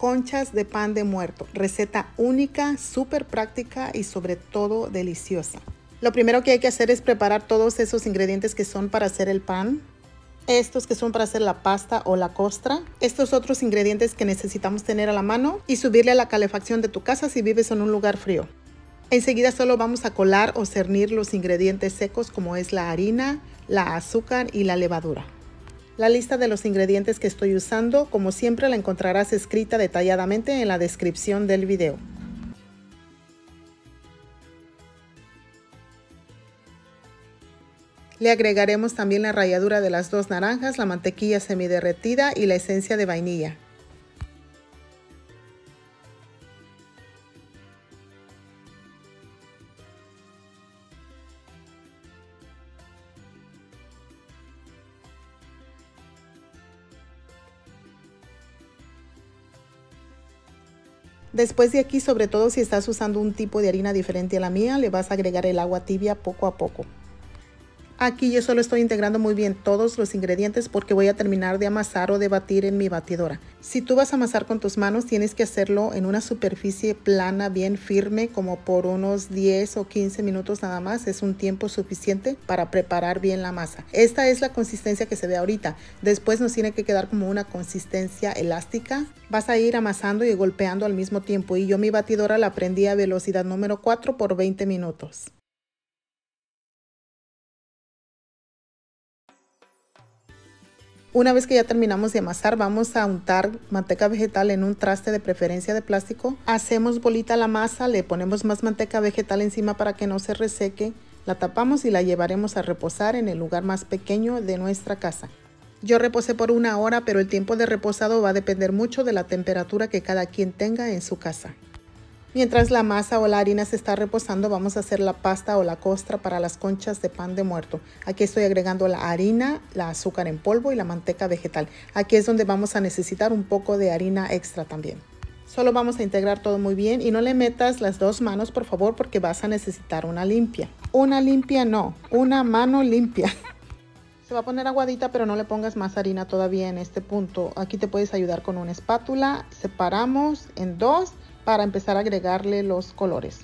conchas de pan de muerto. Receta única, súper práctica y sobre todo deliciosa. Lo primero que hay que hacer es preparar todos esos ingredientes que son para hacer el pan. Estos que son para hacer la pasta o la costra. Estos otros ingredientes que necesitamos tener a la mano y subirle a la calefacción de tu casa si vives en un lugar frío. Enseguida solo vamos a colar o cernir los ingredientes secos como es la harina, la azúcar y la levadura. La lista de los ingredientes que estoy usando, como siempre, la encontrarás escrita detalladamente en la descripción del video. Le agregaremos también la ralladura de las dos naranjas, la mantequilla semiderretida y la esencia de vainilla. Después de aquí, sobre todo si estás usando un tipo de harina diferente a la mía, le vas a agregar el agua tibia poco a poco. Aquí yo solo estoy integrando muy bien todos los ingredientes porque voy a terminar de amasar o de batir en mi batidora. Si tú vas a amasar con tus manos, tienes que hacerlo en una superficie plana, bien firme, como por unos 10 o 15 minutos nada más. Es un tiempo suficiente para preparar bien la masa. Esta es la consistencia que se ve ahorita. Después nos tiene que quedar como una consistencia elástica. Vas a ir amasando y golpeando al mismo tiempo. Y yo mi batidora la prendí a velocidad número 4 por 20 minutos. Una vez que ya terminamos de amasar, vamos a untar manteca vegetal en un traste de preferencia de plástico. Hacemos bolita la masa, le ponemos más manteca vegetal encima para que no se reseque. La tapamos y la llevaremos a reposar en el lugar más pequeño de nuestra casa. Yo reposé por una hora, pero el tiempo de reposado va a depender mucho de la temperatura que cada quien tenga en su casa. Mientras la masa o la harina se está reposando, vamos a hacer la pasta o la costra para las conchas de pan de muerto. Aquí estoy agregando la harina, la azúcar en polvo y la manteca vegetal. Aquí es donde vamos a necesitar un poco de harina extra también. Solo vamos a integrar todo muy bien y no le metas las dos manos por favor porque vas a necesitar una limpia. Una limpia no, una mano limpia. Se va a poner aguadita, pero no le pongas más harina todavía en este punto. Aquí te puedes ayudar con una espátula. Separamos en dos para empezar a agregarle los colores.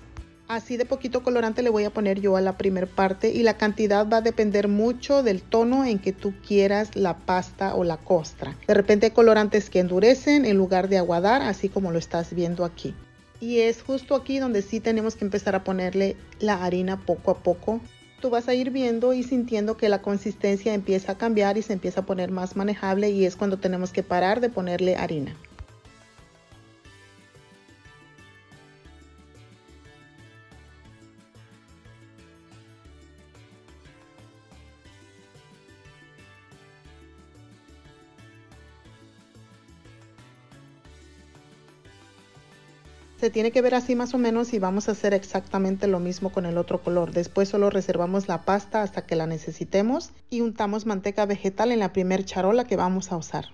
Así de poquito colorante le voy a poner yo a la primera parte y la cantidad va a depender mucho del tono en que tú quieras la pasta o la costra. De repente hay colorantes que endurecen en lugar de aguadar, así como lo estás viendo aquí. Y es justo aquí donde sí tenemos que empezar a ponerle la harina poco a poco. Tú vas a ir viendo y sintiendo que la consistencia empieza a cambiar y se empieza a poner más manejable y es cuando tenemos que parar de ponerle harina. Se tiene que ver así más o menos y vamos a hacer exactamente lo mismo con el otro color. Después solo reservamos la pasta hasta que la necesitemos y untamos manteca vegetal en la primer charola que vamos a usar.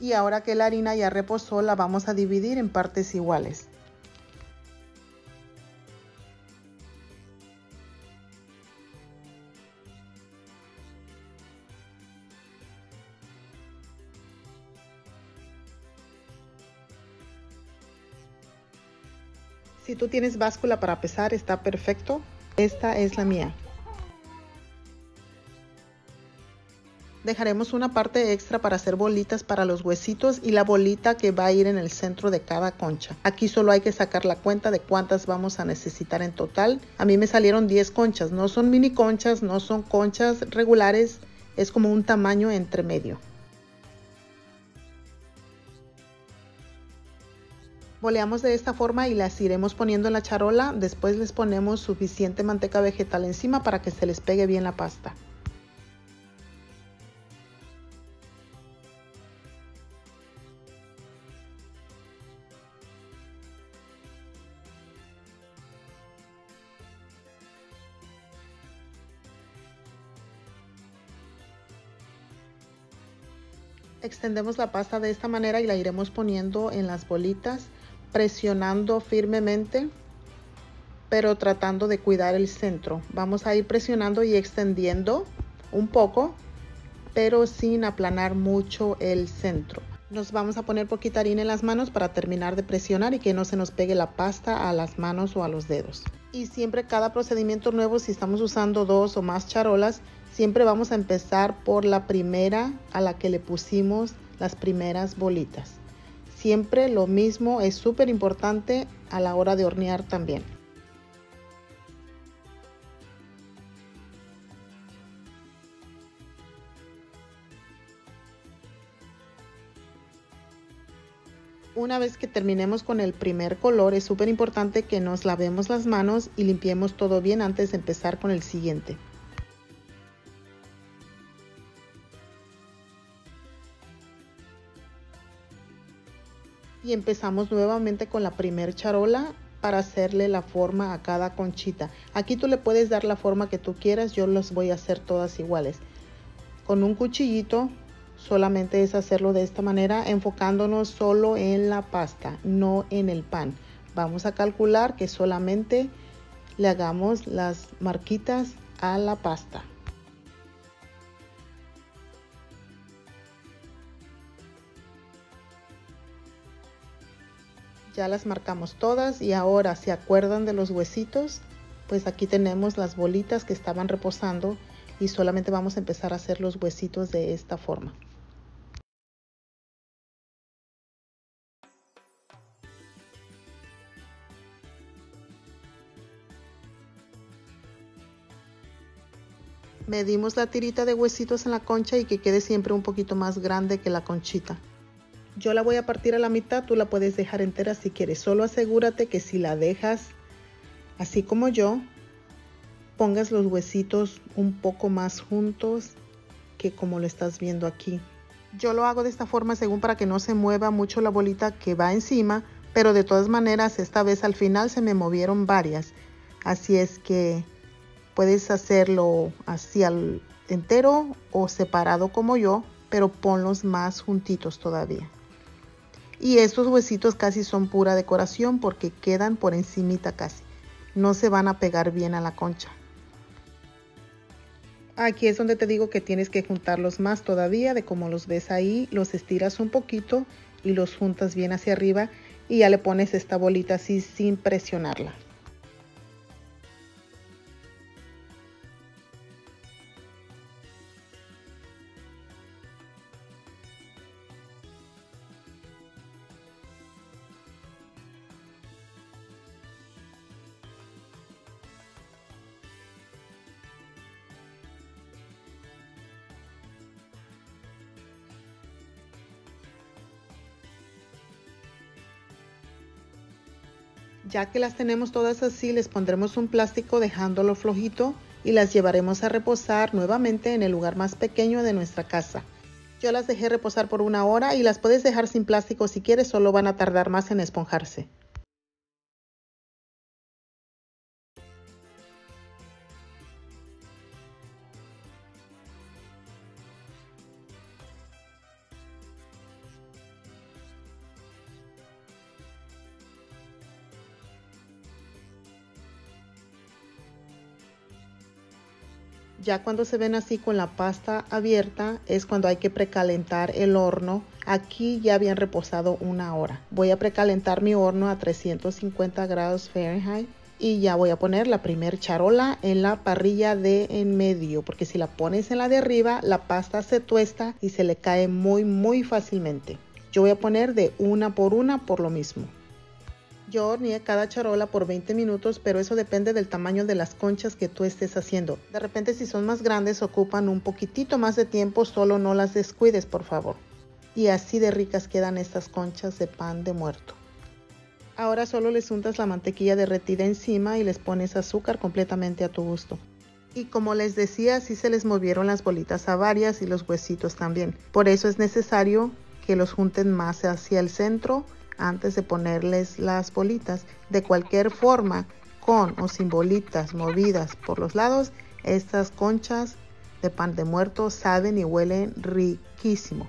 Y ahora que la harina ya reposó la vamos a dividir en partes iguales. Si tú tienes báscula para pesar, está perfecto. Esta es la mía. Dejaremos una parte extra para hacer bolitas para los huesitos y la bolita que va a ir en el centro de cada concha. Aquí solo hay que sacar la cuenta de cuántas vamos a necesitar en total. A mí me salieron 10 conchas. No son mini conchas, no son conchas regulares. Es como un tamaño entre medio. Boleamos de esta forma y las iremos poniendo en la charola. Después les ponemos suficiente manteca vegetal encima para que se les pegue bien la pasta. Extendemos la pasta de esta manera y la iremos poniendo en las bolitas presionando firmemente pero tratando de cuidar el centro. Vamos a ir presionando y extendiendo un poco, pero sin aplanar mucho el centro. Nos vamos a poner poquita harina en las manos para terminar de presionar y que no se nos pegue la pasta a las manos o a los dedos. Y siempre cada procedimiento nuevo, si estamos usando dos o más charolas, siempre vamos a empezar por la primera a la que le pusimos las primeras bolitas. Siempre lo mismo es súper importante a la hora de hornear también. Una vez que terminemos con el primer color es súper importante que nos lavemos las manos y limpiemos todo bien antes de empezar con el siguiente. Y empezamos nuevamente con la primer charola para hacerle la forma a cada conchita. Aquí tú le puedes dar la forma que tú quieras, yo los voy a hacer todas iguales. Con un cuchillito solamente es hacerlo de esta manera, enfocándonos solo en la pasta, no en el pan. Vamos a calcular que solamente le hagamos las marquitas a la pasta. Ya las marcamos todas y ahora se acuerdan de los huesitos pues aquí tenemos las bolitas que estaban reposando y solamente vamos a empezar a hacer los huesitos de esta forma. Medimos la tirita de huesitos en la concha y que quede siempre un poquito más grande que la conchita yo la voy a partir a la mitad, tú la puedes dejar entera si quieres. Solo asegúrate que si la dejas así como yo, pongas los huesitos un poco más juntos que como lo estás viendo aquí. Yo lo hago de esta forma según para que no se mueva mucho la bolita que va encima, pero de todas maneras esta vez al final se me movieron varias. Así es que puedes hacerlo así al entero o separado como yo, pero ponlos más juntitos todavía. Y estos huesitos casi son pura decoración porque quedan por encimita casi. No se van a pegar bien a la concha. Aquí es donde te digo que tienes que juntarlos más todavía de como los ves ahí. Los estiras un poquito y los juntas bien hacia arriba y ya le pones esta bolita así sin presionarla. Ya que las tenemos todas así, les pondremos un plástico dejándolo flojito y las llevaremos a reposar nuevamente en el lugar más pequeño de nuestra casa. Yo las dejé reposar por una hora y las puedes dejar sin plástico si quieres, solo van a tardar más en esponjarse. Ya cuando se ven así con la pasta abierta es cuando hay que precalentar el horno. Aquí ya habían reposado una hora. Voy a precalentar mi horno a 350 grados Fahrenheit y ya voy a poner la primer charola en la parrilla de en medio porque si la pones en la de arriba la pasta se tuesta y se le cae muy muy fácilmente. Yo voy a poner de una por una por lo mismo. Yo horneé cada charola por 20 minutos, pero eso depende del tamaño de las conchas que tú estés haciendo. De repente si son más grandes ocupan un poquitito más de tiempo, solo no las descuides por favor. Y así de ricas quedan estas conchas de pan de muerto. Ahora solo les untas la mantequilla derretida encima y les pones azúcar completamente a tu gusto. Y como les decía, así se les movieron las bolitas a varias y los huesitos también. Por eso es necesario que los junten más hacia el centro antes de ponerles las bolitas. De cualquier forma, con o sin bolitas movidas por los lados, estas conchas de pan de muerto saben y huelen riquísimo.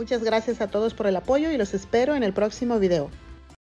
Muchas gracias a todos por el apoyo y los espero en el próximo video.